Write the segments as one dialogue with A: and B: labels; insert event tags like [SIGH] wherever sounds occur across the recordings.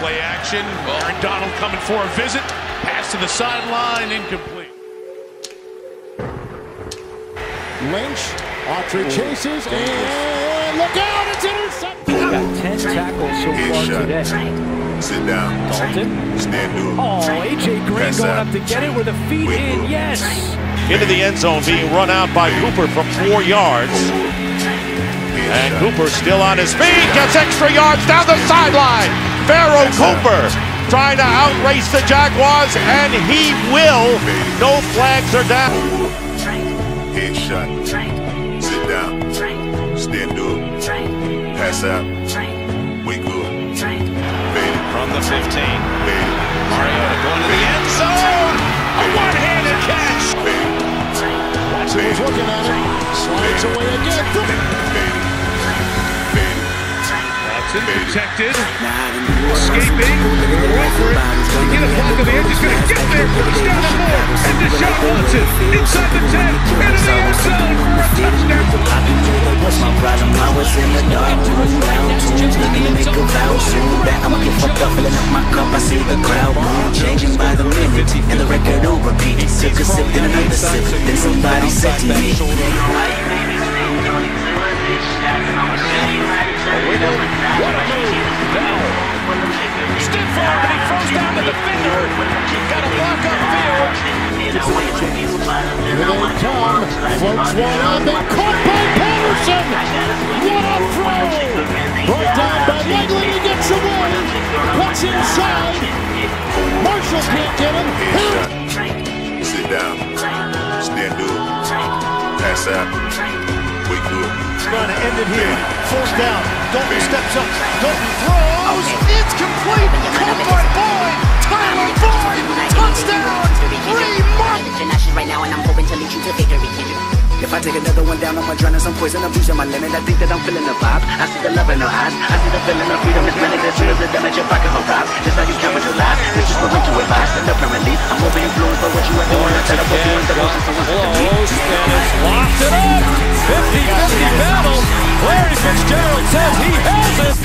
A: Play action. Aaron Donald coming for a visit. Pass to the sideline, incomplete.
B: Lynch, Autry chases, and look out, it's intercepted.
C: He's got 10 tackles so far today.
D: Sit down.
C: Dalton.
D: Stand to him.
C: Oh, A.J. Green going up to get it with a feet in, yes.
E: into the end zone, being run out by Cooper from four yards. And Cooper still on his feet, gets extra yards down the sideline. Pharoh Cooper trying to outrace the Jaguars, and he will. No flags are down.
D: Headshot. Sit down. Stand to him. Pass out. Wake up.
A: From the 15.
D: Fade.
A: Mariota going to the end zone. A one-handed catch.
D: Fade it.
B: Watson was looking at it, slides away again.
D: Fade it. Fade it.
A: Protected. Escaping. Crawford. Get a block on the edge. He's going to get there. He's down the floor. And Deshaun Watson inside the 10. Into the end zone for a touchdown.
F: My problem? I was in the dark, doing round looking to make a vow soon. That I'ma get fucked up, filling up my cup. I see the crowd changing by the minute, and the record will repeat. Took a sip, then another sip, then somebody said to me.
A: Stiff arm, and he throws down the defender. Got a block on field.
B: Here they come, one up caught by Patterson. What a throw! Brought down gets away. Cuts inside. Marshall can't get him.
D: Sit down. Stand him. Pass out. Wake up.
E: Trying to end it here. Fourth down. Dalton steps up. Dalton
A: Throws. It's complete. Caught by Boyd. Tyler Boyd. Touchdown. Remark.
F: right now, and I'm hoping to lead you to victory. If I take another one down, I'ma drown in some poison, I'm losing my limit. I think that I'm feeling the vibe. I see the love in her eyes. I see the feeling of freedom is minute as soon as the damage your pocket arrives. Just how you capitalize. This is for me to advise. And apparently, I'm over influenced by what you are doing. I tell what you want, the closest to what's to me.
C: Close, and it's locked it up. 50-50 battle. Larry Fitzgerald says he has it.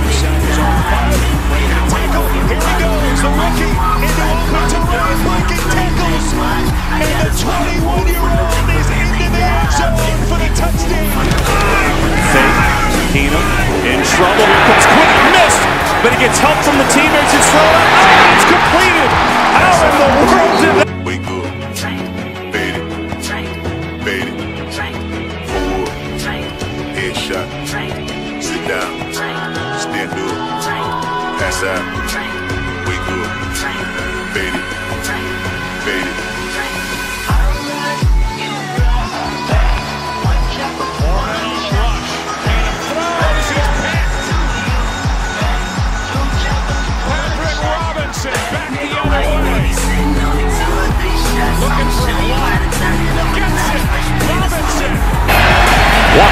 A: Tackle.
E: Gets help from the teammates. It's thrown out. Ah, it's completed.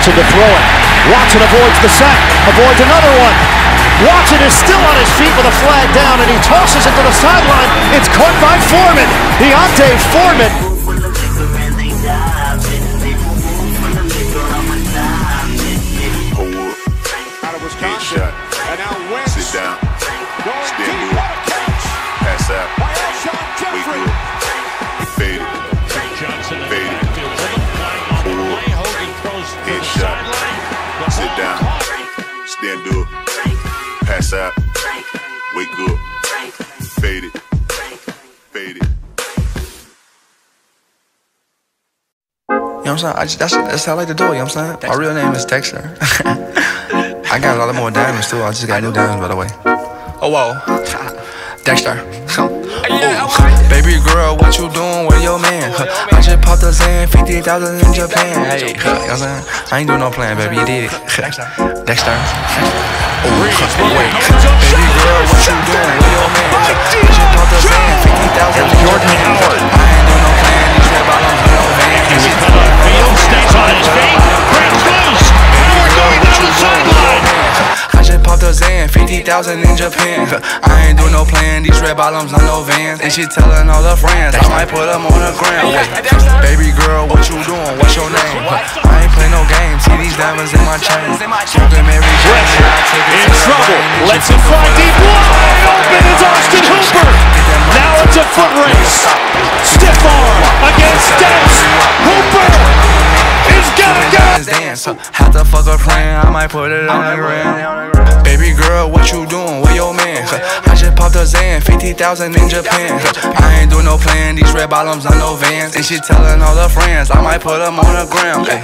E: Watson to throw it. Watson avoids the sack. Avoids another one. Watson is still on his feet with a flag down, and he tosses it to the sideline. It's caught by Foreman. D'Onta Foreman.
D: Wake up. Fade it. Fade it.
G: You know what I'm saying? I just, that's, that's how I like to do it, you know what I'm saying? My real name is Dexter. [LAUGHS] I got a lot more diamonds too. I just got new diamonds, by the way. Oh, whoa. Dexter. [LAUGHS] Ooh. Baby girl, what you doing with your man? Huh. I just popped a Zan, 50,000 in Japan. Hey, you know what I'm saying? I ain't doing no plan, baby. You did it. Dexter. Baby girl, what you doing with your man? Huh. I just popped a Zan, 50,000 in
E: Jordan Howard.
G: I no.
E: Cut up field, stays on his feet, breaks loose. Howard going down the sideline.
G: I just popped a Zan, 50,000 50,000 in Japan. I ain't do no plan, these red bottoms on no vans. And she telling all her friends, I might put them on the gram. Wait, baby girl, what you doing? What's your name? I ain't play no games, see these diamonds in my chain. Smoking Mary Jane,
C: In trouble. Let's it fly deep. Wide open is Austin Hooper. Now it's a foot race. Stiff arm against Dex. Hooper is gonna go.
G: dance. Have to fuck a friend, I might put it on the gram. You doing? Popped a Zan, 50,000 in Japan. I ain't do no plan, these red bottoms on no vans. And she telling all her friends, I might put them on the gram. Ay,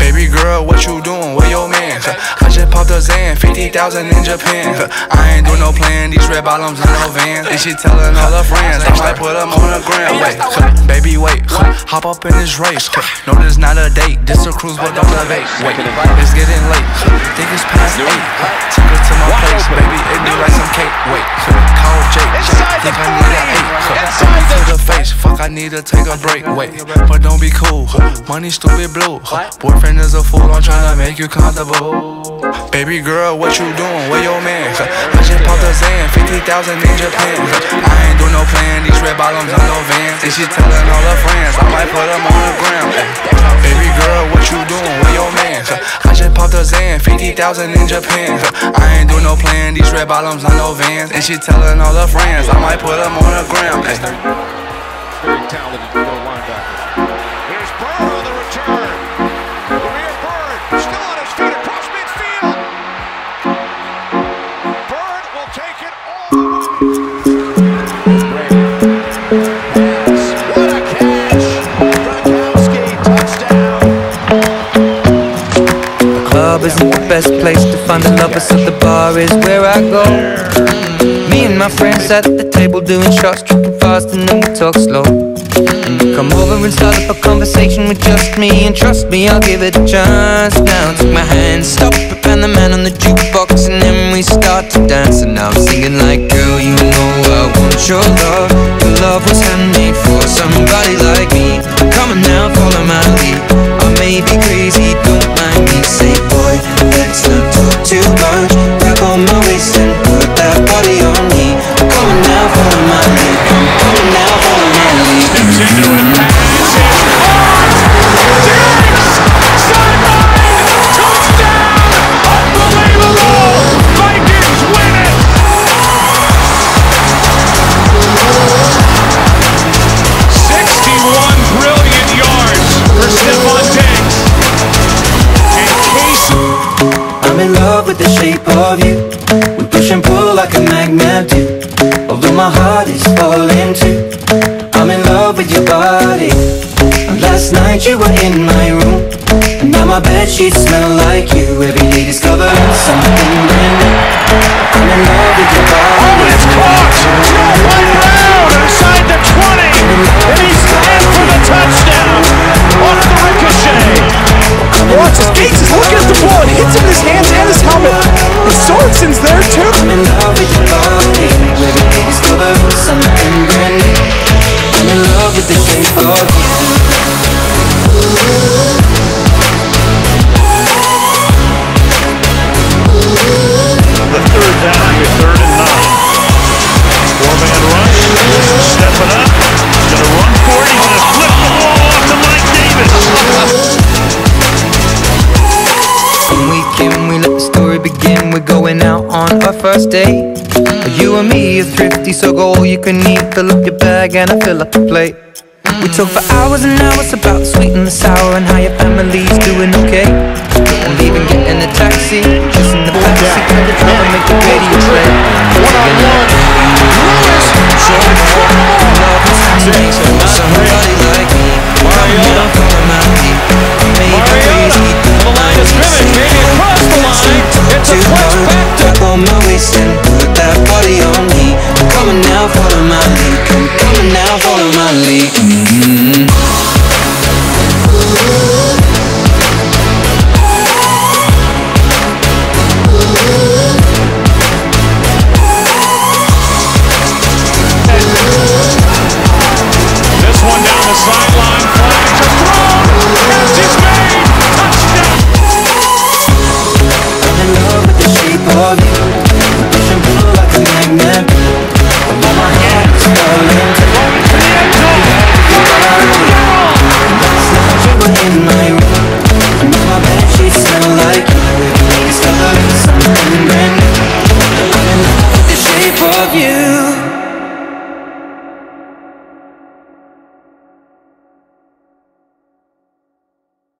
G: Baby girl, what you doing? Where your man? I just popped a Zan, 50,000 in Japan. I ain't do no plan, these red bottoms on no vans. And she telling all her friends, I might put them on the gram. Wait, baby, wait, hop up in this race. No, this not a date, this a cruise, but don't elevate. Wait, it's getting late, think it's past eight. Took her to my place, baby, it be like some cake. Wait, call Jake, think I need an eight. Inside to the face, fuck, I need to take a break. Wait, but don't be cool, money stupid blue. Boyfriend is a fool, I'm tryna make you comfortable. Baby girl, what you doing? Where your man? I just popped a Zan, 50,000 in Japan. I ain't do no plan, these red bottoms on no vans. And she telling all her friends, I might put them on the. Ay, Baby girl, what you doing? Where your man? I just popped a Zan, 50,000 in Japan. I ain't do no plan, these red bottoms on no vans. And she telling all her friends, I might put them on the gram. Ay.
C: Very talented middle linebacker. Here's Bird on the return. Greer Bird still on his feet across midfield. Bird will take it all. What a catch! Gronkowski touchdown.
H: club isn't the best place to find the lovers, so the bar is where I go. Me and my friends at the table doing shots, tripping fast, and then we talk slow. And come over and start up a conversation with just me, and trust me, I'll give it a chance. Now take my hand, stop it, and the man on the jukebox, and then we start to dance. And now I'm singing like, girl, you know I want your love. Your love was of you. We push and pull like a magnet do. Although my heart is falling too. I'm in love with your body. And last night you were in my room. And now my bed sheets smell like you. Every day discovering something brand new. I'm in love with your body.
C: Oh, it's caught! One round inside the 20! And he's in for the touchdown! Off the ricochet!
I: Watch his gates. Look at the ball. It hits him in his hands and his helmet. And Sorensen's there too.
H: First date. You and me are thrifty, so go all you can eat. Fill up your bag and I fill up the plate. We talk for hours and hours about the sweet and the sour